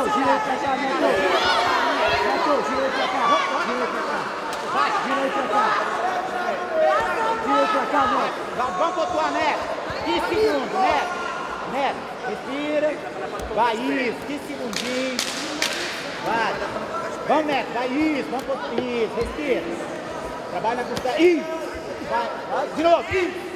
Neto, gira pra cá, Neto. Neto, gira pra cá. Gira pra cá. Vai. Gira pra cá. Gira pra cá, Neto. Vamos pontuar, Neto. 15 segundos, Neto. Neto, respira. Vai, isso. 15 segundinhos. Vai. Vamos, Neto. Vai, isso. Vamos pontuar. Isso, respira. Trabalha na costela. Isso. Vai, vai. De novo. Isso.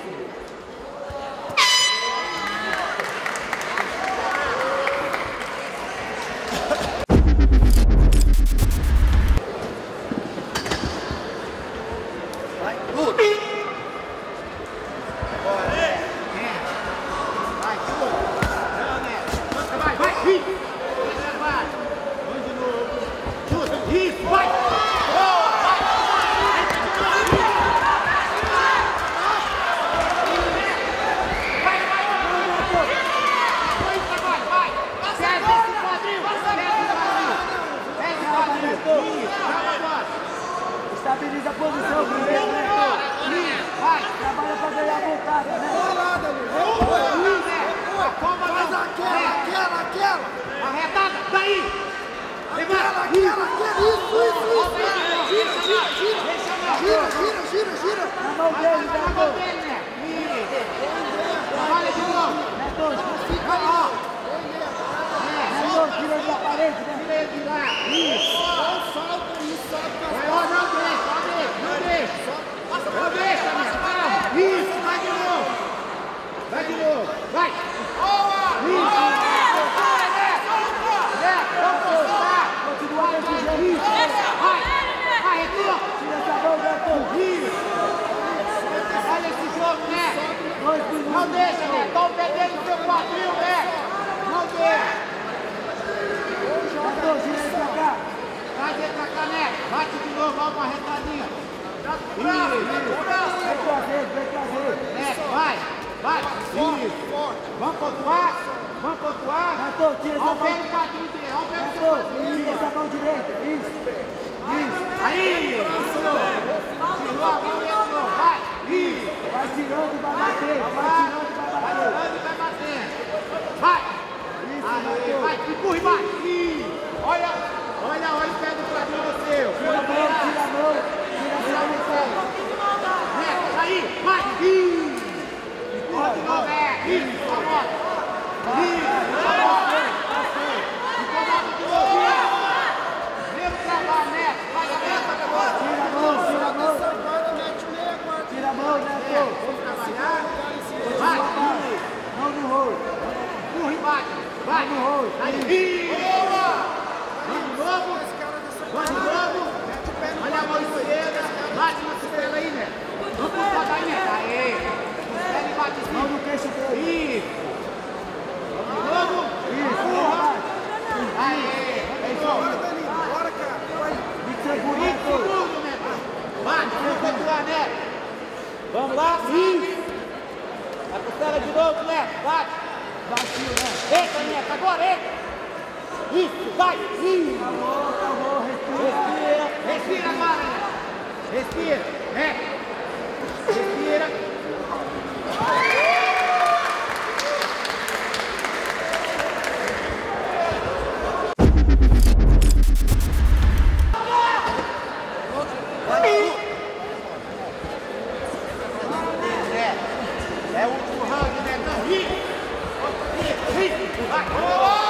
Posição primeiro, Neto. Vai. Trabalha pra ganhar a voltada, Neto. Faz Aquela, aquela, aquela! Arretada, daí! Levanta! Aquela, aquela! Isso, isso, isso! Gira, gira, não. gira! Não. Gira, gira, gira, gira! Na mão dele, na mão dele, né? Isso. Trabalha de novo. Neto, Vai, ó. Neto, tira da parede. Tira ele de lá. Isso. Solta isso, solta! Vai, ó, não deixa, não deixa, não deixa. Não deixa, né? Calma. Isso, vai de novo. Vai de novo. Vai. Isso. É, vamos postar. Continua desse jeito. Isso. Vai. Vai, retorno. Tira essa mão, Neto. Isso! Olha esse jogo, né? Dois minutos. Não deixa, né? Estão perdendo o seu quadril, né? Não deixa! Neto, gira ele pra cá. Vai dentro pra cá, né? Bate de novo, ó, uma retadinha. Isso, Vem trazer, vem trazer. né? Vai, vai. Isso. Vamos pontuar? Vamos tira essa mão. tira dele. essa mão direita. Isso. Isso. Aí! Isso! A vai! Isso! Vai tirando e vai bater. Vai Vai tirando e vai bater. tirando e vai batendo. Vai! Isso, Neto. vai, empurra e vai. Olha, olha, olha o pé do quadril seu. Tira a mão, tira a mão. Tira essa mão. Neto, aí, vai. Ih, Empurra de novo, é. Isso, incomoda. Isso, incomoda. Incomoda de novo. isso. Mesmo trabalho, Neto. Vai, Neto, agora. Tira a mão, tira a mão. Guarda, mete meia, guarda! Tira a mão, Neto. Vamos trabalhar. Vai. Vai. Mão no rolo. Vai. Rolo. Aí, boa. De novo. Vamos de novo. Olha a mão esquerda. Bate na aí, né? Vamos por aí, né? Aê. Costela e bate. Isso. De novo. Isso. Empurra. vai. Aê. Vamos de novo. Bora, cara! Vai! Me segura, 20 Neto. segundos? Bate. Vamos continuar, né? Vamos lá. Isso. A costela de novo, né? Bate. Né? Eita, Neto. Agora, eita. Isso. Vai. Isso. Acabou, acabou. Respira. Respira, respira agora. né? Respira, né? Respira. É, é o último round, né? Não,